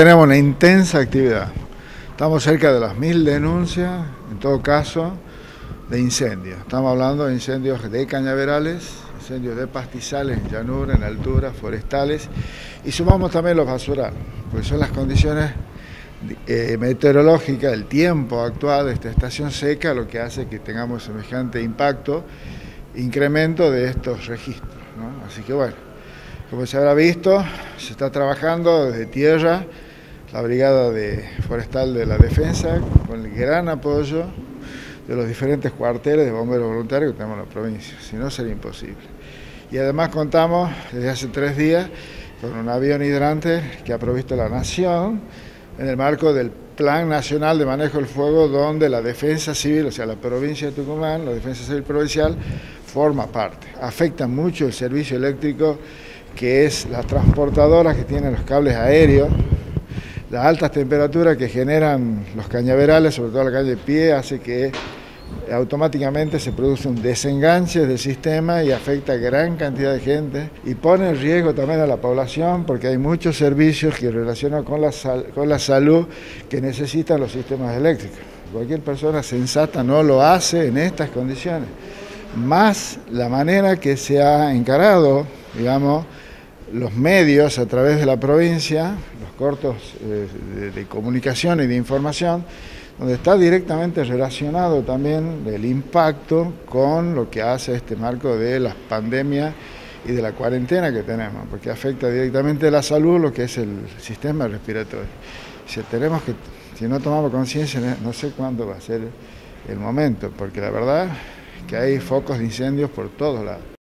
Tenemos una intensa actividad. Estamos cerca de las mil denuncias, en todo caso, de incendios. Estamos hablando de incendios de cañaverales, incendios de pastizales en llanura, en alturas, forestales, y sumamos también los basurales, porque son las condiciones eh, meteorológicas, el tiempo actual de esta estación seca, lo que hace que tengamos semejante impacto, incremento de estos registros. Así que bueno, como se habrá visto, se está trabajando desde tierra, la Brigada de Forestal de la Defensa, con el gran apoyo de los diferentes cuarteles de bomberos voluntarios que tenemos en la provincia, si no sería imposible. Y además contamos desde hace tres días con un avión hidrante que ha provisto la Nación en el marco del Plan Nacional de Manejo del Fuego, donde la Defensa Civil, o sea, la provincia de Tucumán, la Defensa Civil Provincial, forma parte. Afecta mucho el servicio eléctrico, que es las transportadoras que tienen los cables aéreos, las altas temperaturas que generan los cañaverales, sobre todo la calle de pie, hace que automáticamente se produce un desenganche del sistema y afecta a gran cantidad de gente y pone en riesgo también a la población porque hay muchos servicios que relacionan con la, con la salud que necesitan los sistemas eléctricos. Cualquier persona sensata no lo hace en estas condiciones. Más la manera que se ha encarado, digamos, los medios a través de la provincia, los cortos eh, de, comunicación y de información, donde está directamente relacionado también el impacto con lo que hace este marco de las pandemias y de la cuarentena que tenemos, porque afecta directamente la salud, lo que es el sistema respiratorio. Si, tenemos que, si no tomamos conciencia, no sé cuándo va a ser el momento, porque la verdad es que hay focos de incendios por todos lados.